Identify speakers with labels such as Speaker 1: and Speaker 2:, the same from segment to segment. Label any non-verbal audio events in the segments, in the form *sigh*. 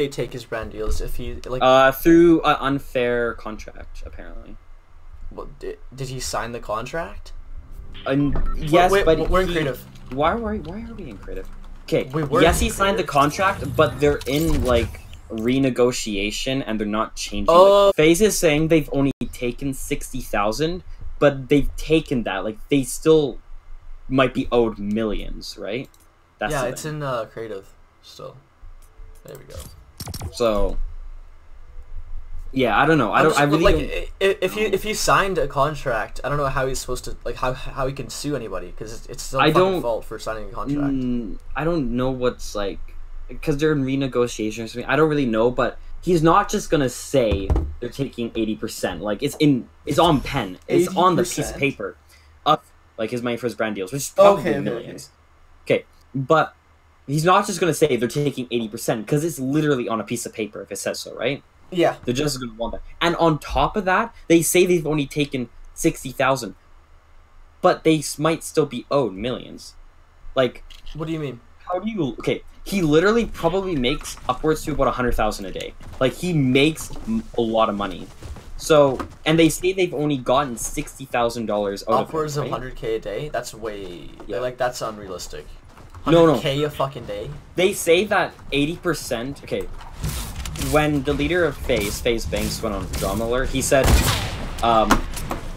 Speaker 1: they take his brand deals if he like?
Speaker 2: Uh, through an unfair contract, apparently.
Speaker 1: well did, did he sign the contract?
Speaker 2: And yes,
Speaker 1: wait,
Speaker 2: but
Speaker 1: we're in creative.
Speaker 2: Why, why, why are we in creative? Okay.
Speaker 1: We were
Speaker 2: yes, he signed the contract, but they're in like renegotiation, and they're not changing.
Speaker 1: Oh.
Speaker 2: FaZe is saying they've only taken sixty thousand, but they've taken that. Like they still might be owed millions, right? That's
Speaker 1: yeah, it's in uh, creative still. There we go.
Speaker 2: So. Yeah, I don't know. I don't.
Speaker 1: just-
Speaker 2: I really
Speaker 1: like
Speaker 2: don't-
Speaker 1: if he if he signed a contract, I don't know how he's supposed to like how how he can sue anybody because it's, it's still
Speaker 2: I don't-
Speaker 1: fault for signing a contract.
Speaker 2: Mm, I don't know what's like because they're in renegotiation or something. I don't really know, but he's not just gonna say they're taking eighty percent. Like it's in it's on pen. It's on the piece of paper. Of like his money for his brand deals, which is probably
Speaker 1: Okay, okay,
Speaker 2: millions. Okay. but he's not just gonna say they're taking eighty percent because it's literally on a piece of paper if it says so, right?
Speaker 1: Yeah,
Speaker 2: They're just gonna want that. And on top of that, they say they've only taken sixty thousand, but they might still be owed millions. Like
Speaker 1: what do you mean?
Speaker 2: how do you okay he literally probably makes upwards to about a hundred thousand a day like he makes a lot of money so and they say they've only gotten sixty thousand dollars out
Speaker 1: Upwards
Speaker 2: of
Speaker 1: of
Speaker 2: him, right?
Speaker 1: hundred k a day. That's way
Speaker 2: Yeah.
Speaker 1: like that's unrealistic.
Speaker 2: No, no.
Speaker 1: K a fucking day.
Speaker 2: they say that 80% okay when the leader of FaZe FaZe Banks went on DramaAlert he said um,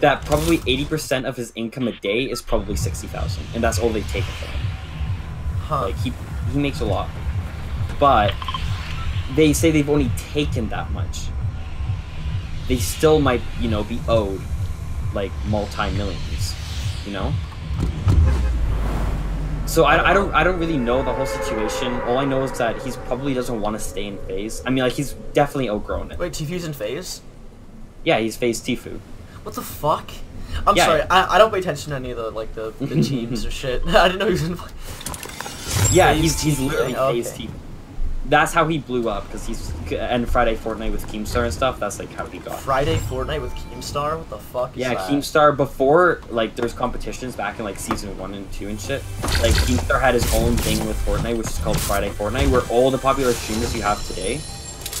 Speaker 2: that probably 80% of his income a day is probably 60000 and that's all they take from him
Speaker 1: Huh.
Speaker 2: Like he he makes a lot, but they say they've only taken that much. They still might, you know, be owed like multi millions, you know. So I, I don't I don't really know the whole situation. All I know is that he's probably doesn't want to stay in FaZe. I mean, like he's definitely outgrown it.
Speaker 1: Wait, Tfue's in FaZe?
Speaker 2: Yeah, he's FaZe Tfue.
Speaker 1: What the fuck? I'm
Speaker 2: Yeah.
Speaker 1: sorry, I, I don't pay attention to any of the like the, the *laughs* teams or shit. *laughs* I didn't know he was in. *laughs*
Speaker 2: Yeah,
Speaker 1: FaZe
Speaker 2: he's he's literally FaZe Tfue. That's how he blew up because he's and Friday Fortnite with Keemstar and stuff. That's like how he got.
Speaker 1: Friday Fortnite with Keemstar? What the fuck is
Speaker 2: Yeah,
Speaker 1: that?
Speaker 2: Keemstar before like there's competitions back in like season one and two and shit. Like Keemstar had his own thing with Fortnite, which is called Friday Fortnite, where all the popular streamers you have today,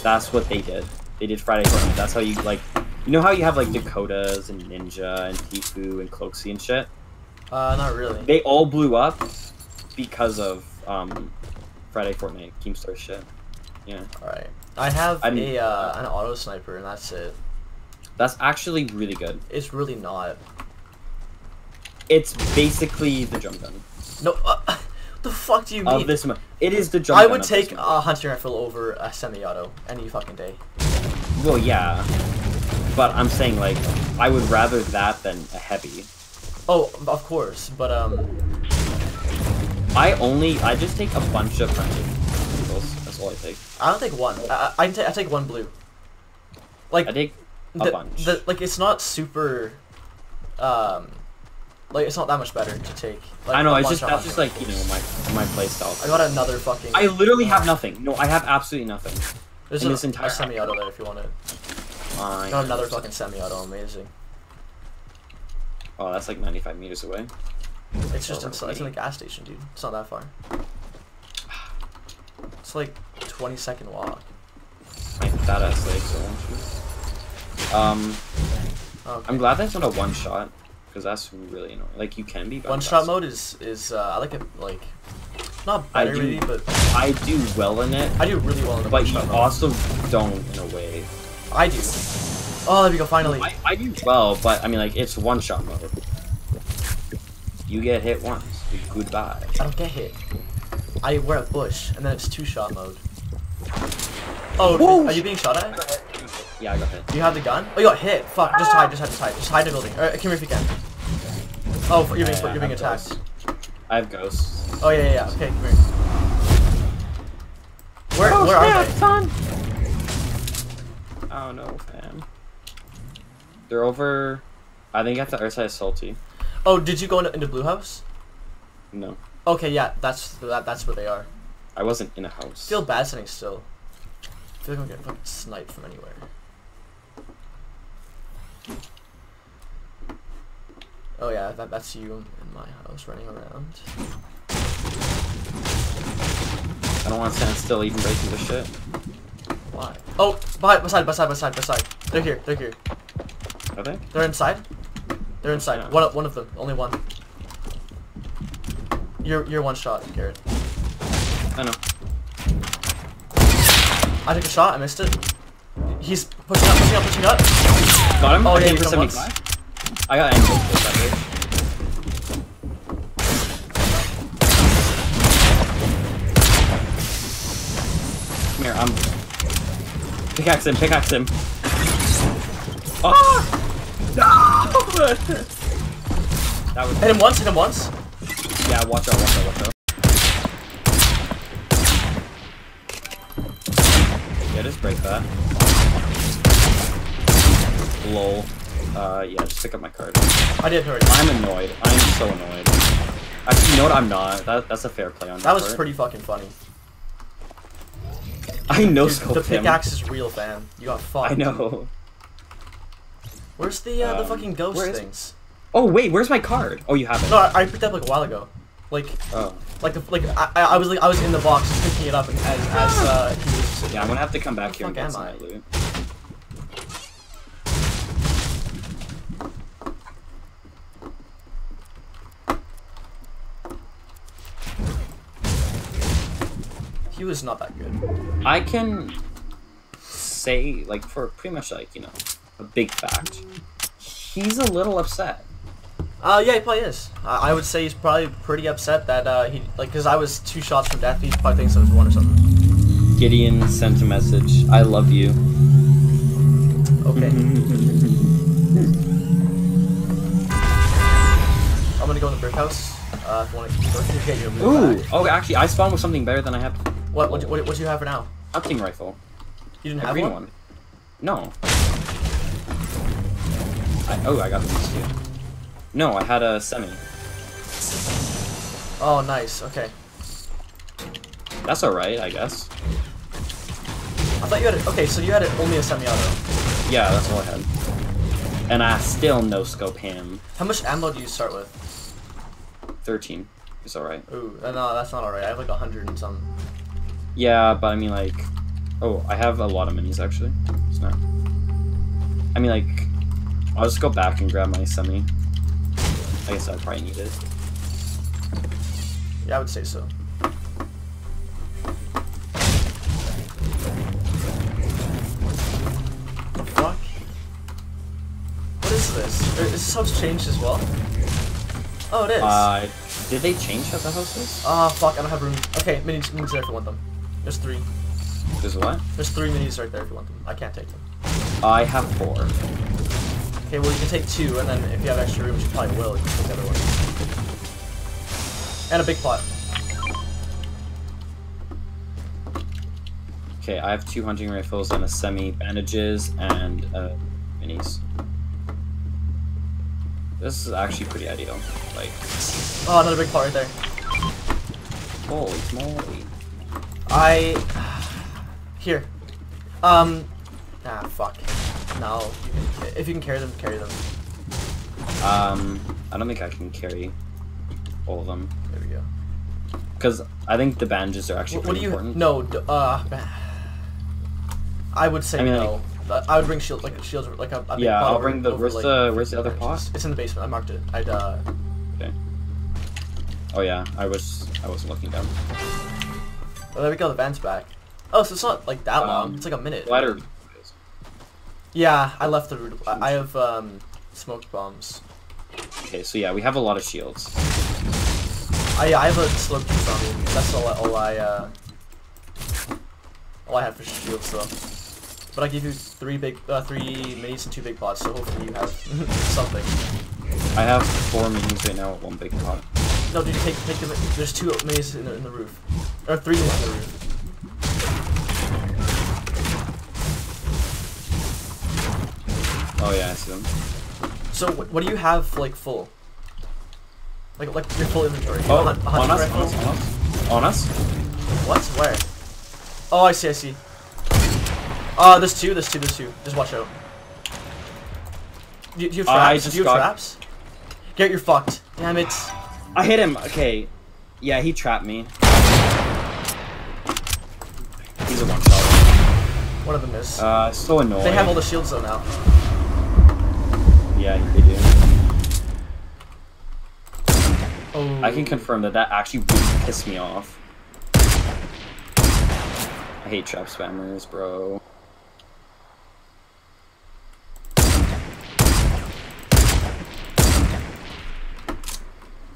Speaker 2: that's what they did. They did Friday Fortnite. That's how you like, you know how you have like Dakotaz and Ninja and Tfue and Cloakzy and shit.
Speaker 1: Uh, not really.
Speaker 2: They all blew up because of um, Friday Fortnite Keemstar shit. Yeah,
Speaker 1: Alright. I have
Speaker 2: I'm-
Speaker 1: a uh, an auto sniper and that's it.
Speaker 2: that's actually really good.
Speaker 1: It's really not.
Speaker 2: It's basically the jump gun
Speaker 1: No, uh, *laughs* the fuck do you mean?
Speaker 2: of this. mo- It is the jump.
Speaker 1: I would take a hunting rifle over a semi-auto any fucking day.
Speaker 2: Well, yeah, but I'm saying like I would rather that than a heavy.
Speaker 1: Oh, of course, but um,
Speaker 2: I only I just take a bunch of hunting rifles. That's all I take.
Speaker 1: I don't take one. I I, I, take, I take one blue. Like
Speaker 2: I take a
Speaker 1: the,
Speaker 2: bunch.
Speaker 1: the like it's not super. Um, like it's not that much better to take. Like,
Speaker 2: I know. It's just that's just like you know my my play style.
Speaker 1: I got another fucking.
Speaker 2: I literally have nothing. No, I have absolutely nothing.
Speaker 1: There's
Speaker 2: in
Speaker 1: a,
Speaker 2: this entire-
Speaker 1: a semi-auto there if you want it.
Speaker 2: I
Speaker 1: Got another fucking semi-auto. Amazing.
Speaker 2: Oh, that's like 95 meters away.
Speaker 1: It's just inside. It's in the gas station, dude. It's not that far. It's like 20 second walk.
Speaker 2: My fat ass legs. So won't you? Um,
Speaker 1: Okay.
Speaker 2: I'm glad that's not a one shot because that's really annoying. Like you can be
Speaker 1: One
Speaker 2: that's-
Speaker 1: shot mode is is uh, I like it like not
Speaker 2: I
Speaker 1: better
Speaker 2: do-
Speaker 1: really, but
Speaker 2: I do well in it,
Speaker 1: I do really well in the
Speaker 2: but
Speaker 1: one
Speaker 2: you
Speaker 1: shot mode.
Speaker 2: also don't in a way.
Speaker 1: I do. Oh, there we go. Finally.
Speaker 2: I, I do well, but I mean, like, it's one shot mode. You get hit once. Goodbye.
Speaker 1: I don't get hit. I wear a bush, and then it's two shot mode. Oh,
Speaker 2: Whoa!
Speaker 1: are you being shot at?
Speaker 2: Yeah, I got hit.
Speaker 1: Do you have the gun? Oh, you got hit. Fuck. Just hide. Just hide. Just hide. Just hide in the building. Alright, come here if you can. Oh, you're being
Speaker 2: Yeah,
Speaker 1: you're being
Speaker 2: I
Speaker 1: attacked.
Speaker 2: ghosts. I have ghosts.
Speaker 1: Oh yeah, yeah, yeah. Okay, come here. Where
Speaker 2: Oh,
Speaker 1: where are they?
Speaker 2: son! Oh no, fam. They're over. I think at the other side of Salty.
Speaker 1: Oh, did you go into, into Blue House?
Speaker 2: No,
Speaker 1: Okay, yeah, that's that, that's where they are.
Speaker 2: I wasn't in a house.
Speaker 1: feel bad sitting still. I feel like I'm getting fucking sniped from anywhere. Oh yeah, that, that's you in my house running around.
Speaker 2: I don't want to stand still, even breaking the shit.
Speaker 1: Why? Oh, behind, beside, beside, beside, beside. They're here. They're here.
Speaker 2: Are they?
Speaker 1: They're inside. They're inside.
Speaker 2: Yeah.
Speaker 1: One, one of them. Only one. You're, you're one shot, Garrett.
Speaker 2: I know.
Speaker 1: I took a shot. I missed it. He's pushing up, pushing up, pushing up.
Speaker 2: Got him?
Speaker 1: Oh, yeah,
Speaker 2: him for 75. I got angled that. Come here, I'm... Pickaxe him, pickaxe him. Ah! No! that was...
Speaker 1: Hit him once. Hit him once.
Speaker 2: Yeah, watch out, watch out, watch out. Yeah, just break that. Lol. Uh, yeah, just pick up my card.
Speaker 1: I did hurt.
Speaker 2: I'm annoyed. I'm so annoyed. Actually, you know what? I'm not. That, that's a fair play on
Speaker 1: That was
Speaker 2: part.
Speaker 1: pretty fucking funny.
Speaker 2: I know scoped
Speaker 1: the
Speaker 2: him.
Speaker 1: pickaxe is real, fam. You got fucked.
Speaker 2: I know.
Speaker 1: Where's the uh, the
Speaker 2: Um,
Speaker 1: fucking ghost
Speaker 2: where is-
Speaker 1: things?
Speaker 2: Oh wait, where's my card? Oh, you have it.
Speaker 1: No, I, I picked up like a while ago. Like,
Speaker 2: Oh,
Speaker 1: like the like I, I I was like I was in the box picking it up and as as uh he was
Speaker 2: yeah. I'm gonna have to come back here and get
Speaker 1: am
Speaker 2: some
Speaker 1: I?
Speaker 2: loot.
Speaker 1: he was not that good.
Speaker 2: I can say, like, for pretty much like you know, a big fact. He's a little upset.
Speaker 1: Uh, yeah, he probably is. I, I would say he's probably pretty upset that uh he like because I was two shots from death. He probably thinks I was one or something.
Speaker 2: Gideon sent a message. I love you.
Speaker 1: Okay. *laughs* I'm gonna go in the brick house. Uh, if you want to get your loot
Speaker 2: Ooh.
Speaker 1: back.
Speaker 2: Oh, actually, I spawned with something better than I have.
Speaker 1: What what what what do you have for now?
Speaker 2: Hunting rifle.
Speaker 1: You didn't
Speaker 2: A
Speaker 1: have
Speaker 2: green
Speaker 1: one.
Speaker 2: one. No. I, oh, I got these two. No, I had a semi.
Speaker 1: Oh, nice. Okay.
Speaker 2: That's alright, I guess.
Speaker 1: I thought you had it. Okay, so you had it only a semi-auto.
Speaker 2: Yeah, that's all I had. And I still no scope him.
Speaker 1: How much ammo do you start with?
Speaker 2: 13. It's alright.
Speaker 1: Ooh, uh, no, that's not alright. I have like a hundred and some.
Speaker 2: Yeah, but I mean, like. Oh, I have a lot of minis actually. It's not. I mean, like. I'll just go back and grab my semi. I guess I probably need it.
Speaker 1: Yeah, I would say so. The fuck? What is this? Is this house changed as well? Oh, it is.
Speaker 2: Uh, did they change how the house is?
Speaker 1: Ah, fuck, I don't have room. Okay, minis, minis there if you want them. There's three.
Speaker 2: There's what?
Speaker 1: There's three minis right there if you want them. I can't take them.
Speaker 2: I have four.
Speaker 1: Okay, well you can take two, and then if you have extra room, which you probably will, you can take the other one. And a big pot.
Speaker 2: Okay, I have two hunting rifles and a semi, bandages, and uh, minis. This is actually pretty ideal. Like,
Speaker 1: Oh, another big pot right there.
Speaker 2: holy moly.
Speaker 1: I... *sighs* Here. Um... Ah, fuck. No. You can, if you can carry them, carry them.
Speaker 2: Um, I don't think I can carry all of them.
Speaker 1: There we go.
Speaker 2: Because I think the bandages are actually
Speaker 1: What, what do you...
Speaker 2: important.
Speaker 1: No, uh... I would say
Speaker 2: I mean,
Speaker 1: no. But I would bring shield, like shields, like a, a
Speaker 2: Yeah, I'll bring the- where's
Speaker 1: like,
Speaker 2: the- where's the other pot?
Speaker 1: It's in the basement. I marked it. I'd, uh...
Speaker 2: Okay. Oh yeah, I was I wasn't looking down.
Speaker 1: Oh, there we go. The van's back. Oh, so it's not like that long.
Speaker 2: Um,
Speaker 1: It's like a minute.
Speaker 2: Ladder.
Speaker 1: Yeah, I left the root. I have um smoke bombs.
Speaker 2: Okay, so yeah, we have a lot of shields.
Speaker 1: I I have a slope on me. That's all. I, all I uh. All I have for shields though. But I give you three big, uh, three minis and two big pots, so hopefully you have *laughs* something.
Speaker 2: I have four minis right now one big pot.
Speaker 1: No, dude, take take the. There's two minis in the, in the roof, or three in the roof.
Speaker 2: Oh yeah, I see them.
Speaker 1: So what, what do you have like full? Like like your full inventory. You
Speaker 2: Oh,
Speaker 1: a
Speaker 2: on us, on us, on us. On us?
Speaker 1: What? Where? Oh, I see, I see. Uh, there's two, there's two, there's two. Just watch out. Do, do you have traps?
Speaker 2: just
Speaker 1: do you have
Speaker 2: got-
Speaker 1: traps? Get you're fucked. Damn it.
Speaker 2: I hit him. Okay. Yeah, he trapped me. He's a one shot.
Speaker 1: What One of them is.
Speaker 2: Uh, so annoying.
Speaker 1: they have all the shields though now.
Speaker 2: Yeah, they do.
Speaker 1: Oh.
Speaker 2: I can oh. confirm that that actually really pissed me off. I hate trap spammers, bro.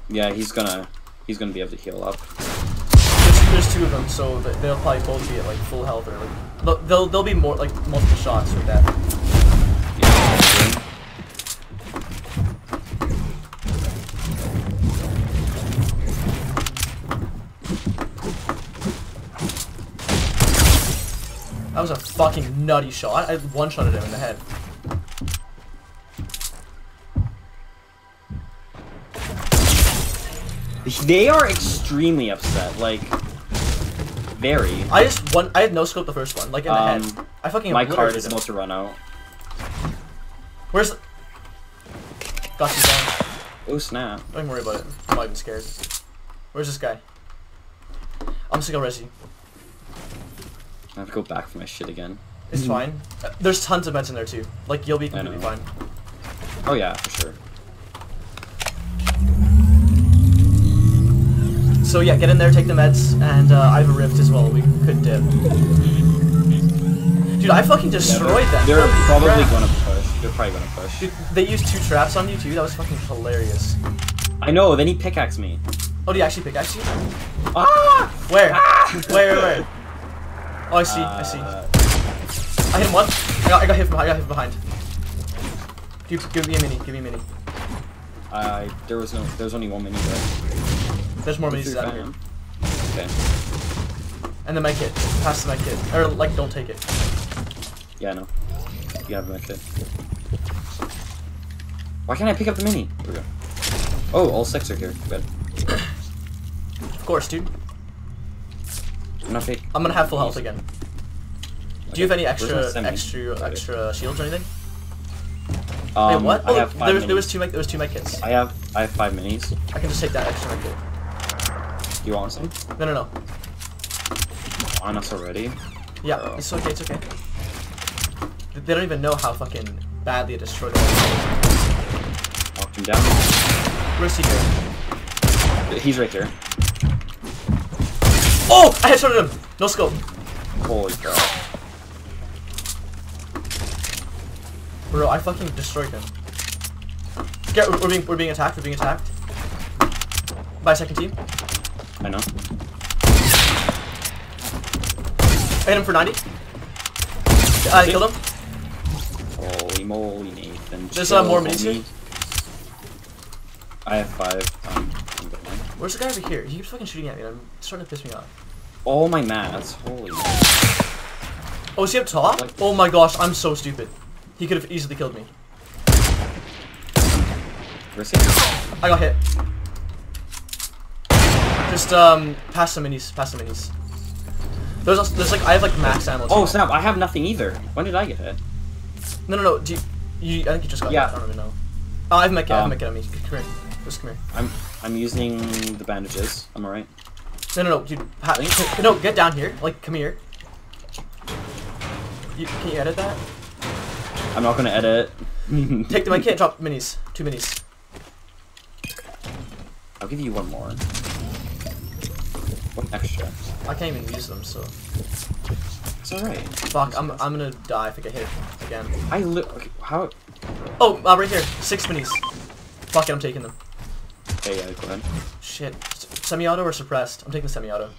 Speaker 2: Yeah, he's gonna he's gonna be able to heal up.
Speaker 1: There's, there's two of them, so they'll probably both be at like full health or like they'll they'll, they'll be more like multiple shots for death.
Speaker 2: Yeah,
Speaker 1: That was a fucking nutty shot. I one shotted him in the head.
Speaker 2: They are extremely upset, like very.
Speaker 1: I just one. I had no scope the first one, like in the
Speaker 2: Um,
Speaker 1: head. I fucking
Speaker 2: My card is about to run out.
Speaker 1: Where's? Got you down.
Speaker 2: Oh snap!
Speaker 1: Don't even worry about it. I'm not even scared. Where's this guy? I'm just gonna res you.
Speaker 2: I have to go back for my shit again.
Speaker 1: It's fine. Uh, There's tons of meds in there too. Like you'll be
Speaker 2: I
Speaker 1: completely
Speaker 2: know.
Speaker 1: fine.
Speaker 2: Oh yeah, for sure.
Speaker 1: So yeah, get in there, take the meds, and uh, I have a rift as well. We could dip. Dude, I fucking destroyed them.
Speaker 2: They're
Speaker 1: Holy
Speaker 2: probably
Speaker 1: crap.
Speaker 2: gonna push. They're probably gonna push.
Speaker 1: Dude, they used two traps on you too. That was fucking hilarious.
Speaker 2: I know. Then he pickaxed me.
Speaker 1: Oh, do you actually pickaxe you?
Speaker 2: Ah!
Speaker 1: Where? Where? Where? Where? Oh, I see. I see.
Speaker 2: Uh,
Speaker 1: I hit him one. I got, I got hit from. behind. I got hit from behind. Give, give me a mini. Give me a mini.
Speaker 2: I there was no. There was only one mini there.
Speaker 1: There's more minis
Speaker 2: Through
Speaker 1: down here.
Speaker 2: Okay.
Speaker 1: And the med kit. Pass the med kit. Or like, don't take it.
Speaker 2: Yeah, I know. You have my kit. Why can't I pick up the mini? There we go. Oh, all six are here. Good.
Speaker 1: Of course, dude.
Speaker 2: I'm not fake.
Speaker 1: I'm gonna have full health again. Do you have any extra, extra, extra shields or anything?
Speaker 2: Um,
Speaker 1: Wait, what?
Speaker 2: I
Speaker 1: Oh,
Speaker 2: have five
Speaker 1: there was, there was two med, there was two med kits.
Speaker 2: I have I have five minis.
Speaker 1: I can just take that extra med kit.
Speaker 2: Do you want some?
Speaker 1: No, no, no.
Speaker 2: On us already.
Speaker 1: Yeah,
Speaker 2: Bro.
Speaker 1: it's okay, it's okay. They- They don't even know how fucking badly it destroyed them.
Speaker 2: Knocked him down.
Speaker 1: Where's he here?
Speaker 2: He's right there.
Speaker 1: Oh! I headshotted him! No scope.
Speaker 2: Holy crap.
Speaker 1: Bro, I fucking destroyed him. Get, we're being, we're being attacked, we're being attacked. By a second team.
Speaker 2: I know.
Speaker 1: I hit him for 90. I killed him.
Speaker 2: Holy moly, Nathan.
Speaker 1: There's, uh, more minis here?
Speaker 2: I have five. Um, I'm good now.
Speaker 1: Where's the guy over here? He keeps fucking shooting at me I'm starting to piss me off.
Speaker 2: All my mats. Holy.
Speaker 1: Oh, is he up top?
Speaker 2: Like-
Speaker 1: Oh my gosh, I'm so stupid. He could have easily killed me.
Speaker 2: Where's he?
Speaker 1: I got hit. Just, um, pass the minis, pass the minis. There's, also, there's like, I have like max ammo.
Speaker 2: Oh snap! I have nothing either. When did I get hit?
Speaker 1: No, no, no, do you, you, I think you just got
Speaker 2: Yeah.
Speaker 1: hit. I don't even know. Oh, I have mech, I have
Speaker 2: Um,
Speaker 1: mech on me. Come here. Just come here.
Speaker 2: I'm I'm using the bandages. I'm alright.
Speaker 1: No, no, no, dude. No, get down here. Like, come here. You, can you edit that?
Speaker 2: I'm not gonna edit. *laughs*
Speaker 1: Take them. I *laughs* can't drop minis. Two minis.
Speaker 2: I'll give you one more. One extra.
Speaker 1: I can't even use them, so.
Speaker 2: It's alright.
Speaker 1: Fuck, I'm, I'm gonna die if I get hit again.
Speaker 2: I li- okay, how?
Speaker 1: Oh, uh, right here. Six minis. Fuck it, I'm taking them.
Speaker 2: Okay, yeah, go ahead.
Speaker 1: Shit. Semi-auto or suppressed? I'm taking the semi-auto.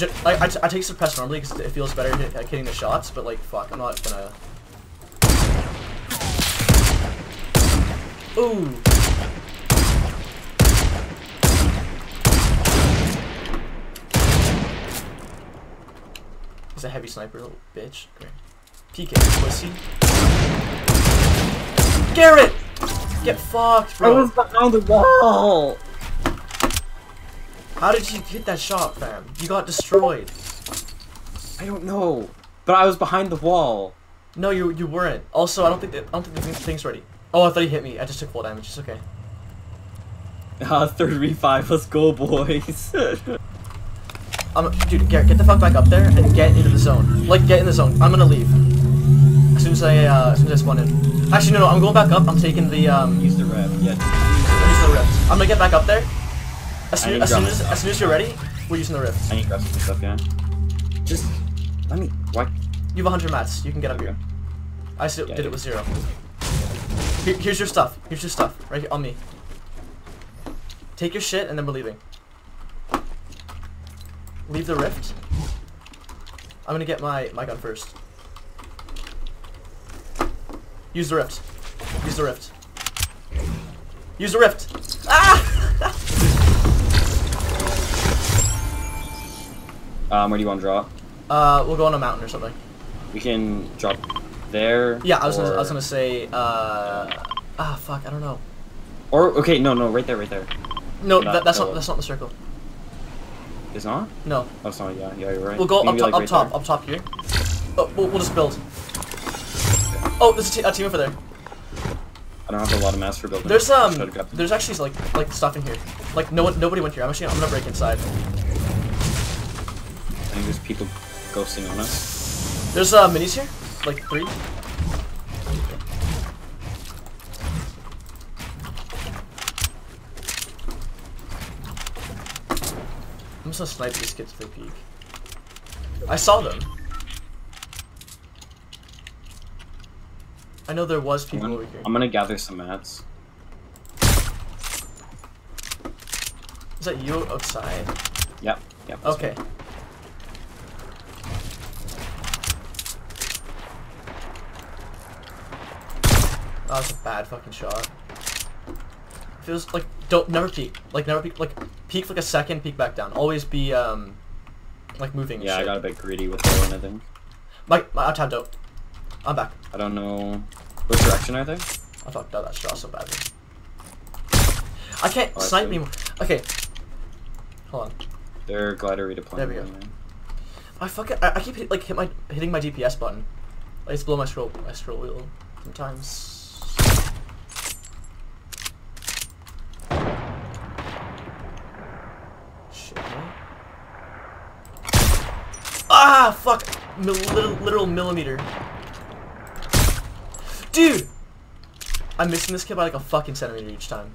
Speaker 1: I I, I, I take suppressed normally because it feels better hit, like, hitting the shots, but like, fuck, I'm not gonna... Ooh! He's a heavy sniper, little bitch. Here. PK, pussy. Garrett! Get fucked, bro.
Speaker 2: behind the wall.
Speaker 1: How did you hit that shot, fam? You got destroyed.
Speaker 2: I don't know, but I was behind the wall.
Speaker 1: No, you you weren't. Also, I don't think that, I don't think the thing's ready. Oh, I thought he hit me. I just took full damage. It's okay. *laughs*
Speaker 2: Uh, third revive. Let's go, boys. *laughs*
Speaker 1: I'm, dude, Garrett, get the fuck back up there and get into the zone. Like, get in the zone. I'm gonna leave. As soon as I, uh, as soon as I spawn in. Actually, no, no, I'm going back up. I'm taking the, um,
Speaker 2: Use the rev. Yeah.
Speaker 1: I'm the rift. I'm gonna get back up there. As soon, as, soon as, as soon as you're ready, we're using the rift.
Speaker 2: I need to grab some stuff. Yeah. Just let me. What?
Speaker 1: You have 100 mats. You can get up
Speaker 2: Okay.
Speaker 1: here. I still
Speaker 2: Yeah,
Speaker 1: did
Speaker 2: yeah.
Speaker 1: it with zero. Here, here's your stuff. Here's your stuff. Right here, on me. Take your shit, and then we're leaving. Leave the rift. I'm gonna get my, my gun first. Use the rift. Use the rift. Use the rift! Ah! *laughs*
Speaker 2: Um, where do you want to drop?
Speaker 1: uh, we'll go on a mountain or something.
Speaker 2: We can drop there.
Speaker 1: Yeah, I was, gonna, I was gonna say, uh... Ah, fuck, I don't know.
Speaker 2: Or okay, no, no, right there, right there.
Speaker 1: No,
Speaker 2: Not
Speaker 1: that, that's not that's not the circle.
Speaker 2: It's not.
Speaker 1: No,
Speaker 2: Oh, it's not. Yeah, yeah, you're right.
Speaker 1: we'll go up,
Speaker 2: Maybe,
Speaker 1: top,
Speaker 2: like,
Speaker 1: up
Speaker 2: right
Speaker 1: top,
Speaker 2: there.
Speaker 1: up top here. Oh, we'll, we'll just build. Oh, there's a team over there.
Speaker 2: I don't have a lot of mass for building.
Speaker 1: There's um,
Speaker 2: Try to grab them.
Speaker 1: there's actually like like stuff in here. Like no one, nobody went here. I'm actually I'm gonna break inside.
Speaker 2: I think there's people ghosting on us.
Speaker 1: There's uh minis here, like three. I'm just gonna snipe these kids if they peek. I saw them. I know there was
Speaker 2: I'm
Speaker 1: people
Speaker 2: gonna,
Speaker 1: over here.
Speaker 2: I'm gonna gather some mats.
Speaker 1: Is that you outside?
Speaker 2: Yep. Yep.
Speaker 1: Okay.
Speaker 2: me.
Speaker 1: Oh, that's a bad fucking shot. Feels like don't never peek. Like never peek. Like peek for like a second, peek back down. Always be um, like moving.
Speaker 2: Yeah, I got a bit greedy with that one. I think.
Speaker 1: My, my I out. I'm back.
Speaker 2: I don't know. Which direction are they?
Speaker 1: I fucked up that shot so badly. I can't
Speaker 2: Oh, I
Speaker 1: snipe anymore. Okay. Hold on.
Speaker 2: They're glider redeploying.
Speaker 1: There we go.
Speaker 2: yeah.
Speaker 1: I fucking I, I keep hit, like hit my hitting my DPS button. Like it's below my scroll my scroll wheel sometimes. Shit. man. Ah, fuck! Mil literal, literal millimeter. Dude! I'm missing this kid by like a fucking centimeter each time.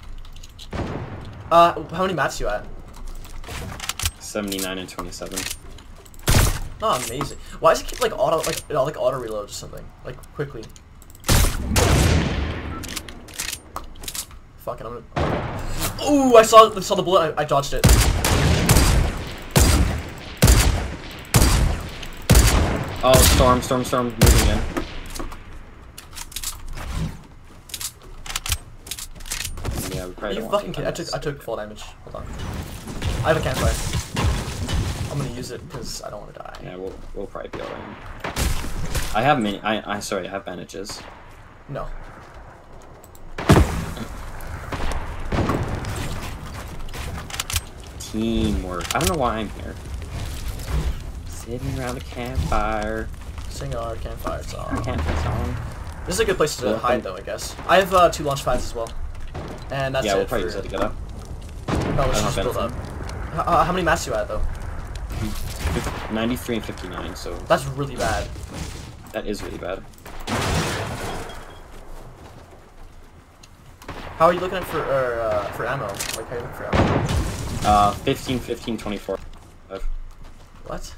Speaker 1: Uh, how many mats you at?
Speaker 2: 79 and 27.
Speaker 1: Oh, amazing. Why does it keep like auto like it all like auto reloads or something? Like quickly. Fuck it, I'm gonna. Ooh, I saw I saw the bullet. I, I dodged it.
Speaker 2: Oh, storm, storm, storm, moving in. Yeah, we
Speaker 1: Are you fucking kidding? I took I took full damage. Hold on. I have a campfire. I'm gonna use it because I don't want to die.
Speaker 2: Yeah, we'll we'll probably be alright. I have many. I I sorry, I have bandages.
Speaker 1: No.
Speaker 2: Teamwork. I don't know why I'm here. Sitting around a campfire.
Speaker 1: Sing our campfire song.
Speaker 2: campfire song.
Speaker 1: This is a good place to
Speaker 2: Welcome.
Speaker 1: hide, though. I guess. I have uh, two launch pads as well. And that's
Speaker 2: yeah,
Speaker 1: it
Speaker 2: we'll probably
Speaker 1: for.
Speaker 2: use that to get up.
Speaker 1: Oh, let's just build up.
Speaker 2: anything.
Speaker 1: Uh, how many mats you at though?
Speaker 2: 93 and 59, so
Speaker 1: That's really bad.
Speaker 2: that is really bad.
Speaker 1: How are you looking for uh, for ammo? Like how are you looking for ammo?
Speaker 2: Uh, 15, 15, 24. Uh,
Speaker 1: What?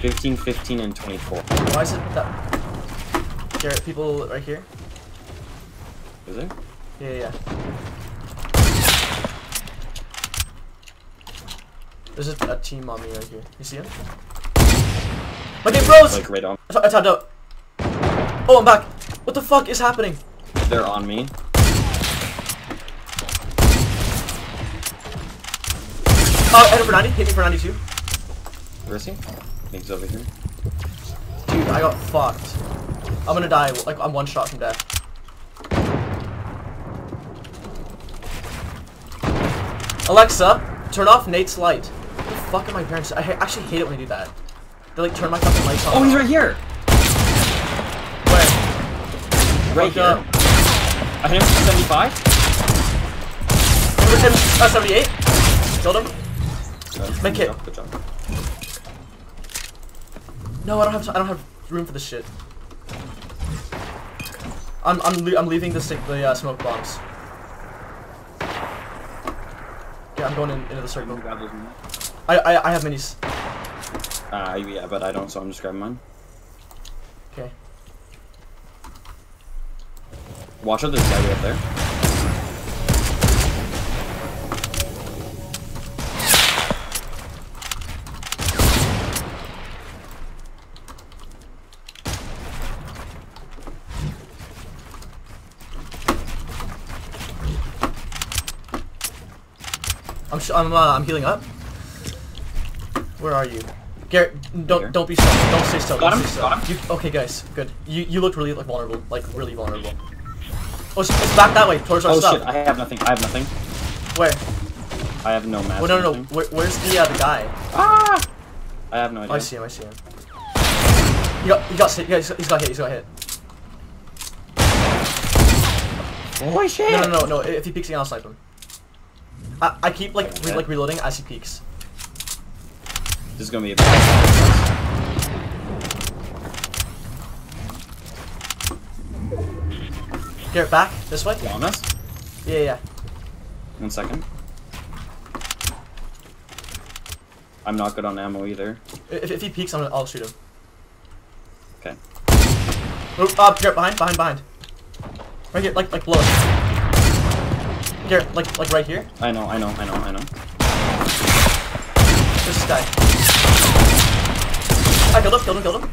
Speaker 2: 15, 15, and 24.
Speaker 1: Why is it that? Garrett, people right here.
Speaker 2: Is it?
Speaker 1: Yeah, yeah. yeah. There's a, a team on me right here. You see him? My game froze!
Speaker 2: Like right on.
Speaker 1: I, I tapped out. Oh, I'm back. What the fuck is happening?
Speaker 2: They're on me.
Speaker 1: Oh, I hit him for 90. Hit me for 92.
Speaker 2: Where is he? I think he's over here.
Speaker 1: Dude, I got fucked. I'm gonna die. Like, I'm one shot from death. Alexa, turn off Nate's light. What the fuck are my parents? I ha- actually hate it when they do that. They like turn my fucking lights on.
Speaker 2: Oh, he's right here!
Speaker 1: Where?
Speaker 2: Right
Speaker 1: Fuck
Speaker 2: here.
Speaker 1: up.
Speaker 2: I hit him for 75.
Speaker 1: Hit him, uh, 78. Killed him.
Speaker 2: So,
Speaker 1: Make
Speaker 2: good
Speaker 1: it.
Speaker 2: Job, Good job.
Speaker 1: No, I don't have. I don't have room for this shit. I'm. I'm. Le I'm leaving the stick. The uh, smoke bombs. Yeah, I'm going in, into the circle.
Speaker 2: Grab those.
Speaker 1: I. I. I have minis.
Speaker 2: Uh, yeah, but I don't, so I'm just grabbing mine.
Speaker 1: Okay.
Speaker 2: Watch out, there's a guy up there.
Speaker 1: I'm. Sh I'm. Uh, I'm healing up. Where are you? Garrett, don't don't be still. Don't stay still.
Speaker 2: Got him,
Speaker 1: stay
Speaker 2: got him.
Speaker 1: You, okay, guys, good. You you looked really like vulnerable, like really vulnerable. Oh, it's, it's back that way towards our
Speaker 2: Oh
Speaker 1: stuff.
Speaker 2: shit, I have nothing, I have nothing.
Speaker 1: Where?
Speaker 2: I have no match.
Speaker 1: Oh no no no. Where, where's the uh, the guy?
Speaker 2: Ah! I have no
Speaker 1: Oh,
Speaker 2: idea.
Speaker 1: I see him. I see him. He got he got hit. Yeah, he's, he's got hit. He's got hit.
Speaker 2: Holy shit!
Speaker 1: No no no no. If he peeks again, I'll snipe him. I, I keep like re like reloading as he peeks.
Speaker 2: This is gonna be a bad
Speaker 1: Garrett, back this way.
Speaker 2: You on us?
Speaker 1: Yeah yeah.
Speaker 2: One second. I'm not good on ammo either.
Speaker 1: If, if he peeks, I'm gonna, I'll shoot him.
Speaker 2: Okay.
Speaker 1: Oh, uh, Garrett, behind, behind, behind. Right here, like, like below us. Garrett, like, like right here.
Speaker 2: I know, I know, I know, I know.
Speaker 1: This guy. I killed him, killed him, killed him.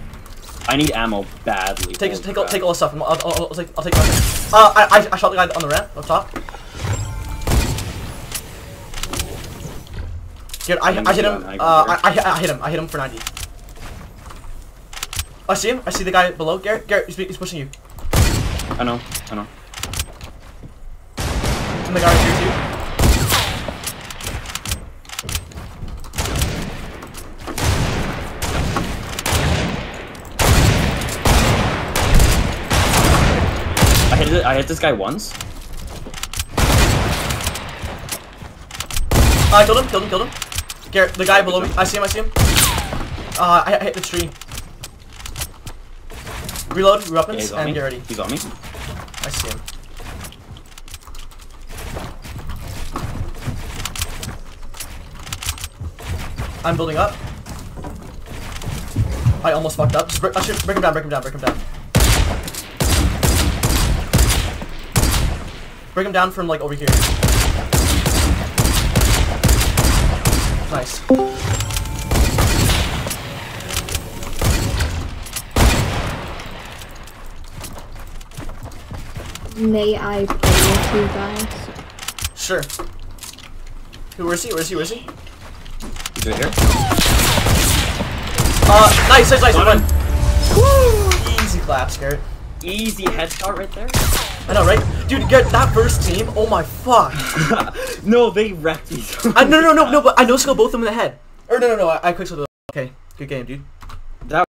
Speaker 2: I need ammo badly.
Speaker 1: Take, take, all, take all the stuff. I'll, I'll, I'll, take, I'll take Uh, I, I, I shot the guy on the ramp up top. Garrett, I,
Speaker 2: I'm
Speaker 1: hit him. Uh, I, I, hit- I hit him. I hit him for 90. I see him. I see the guy below. Garrett, Garrett, he's, he's pushing you.
Speaker 2: I know, I know.
Speaker 1: And the guy here too.
Speaker 2: I hit it, I hit this guy once.
Speaker 1: Uh, I killed him, killed him, killed him. Garrett, the guy below me. I see him, I see him. Uh, I, I hit the tree. Reload, weapons, and
Speaker 2: me.
Speaker 1: get ready.
Speaker 2: He's on me.
Speaker 1: I see him. I'm building up. I almost fucked up. Just break, oh, I should break him down, break him down, break him down. Break him down from like over here. Nice.
Speaker 3: May I play with you guys?
Speaker 1: Sure. Who, where is he? Where is he? Where is he?
Speaker 2: He's right here.
Speaker 1: Uh, nice, nice, nice,
Speaker 2: one.
Speaker 1: run.
Speaker 2: him.
Speaker 1: Easy claps, Garrett.
Speaker 2: Easy headshot right there.
Speaker 1: I know, right? Dude, get that first team, oh my fuck. *laughs*
Speaker 2: no, they wrecked me.
Speaker 1: I, no, no, no, no, but I no skill both of them in the head. Or no, no, no, I, I quick the. Okay, good game, dude.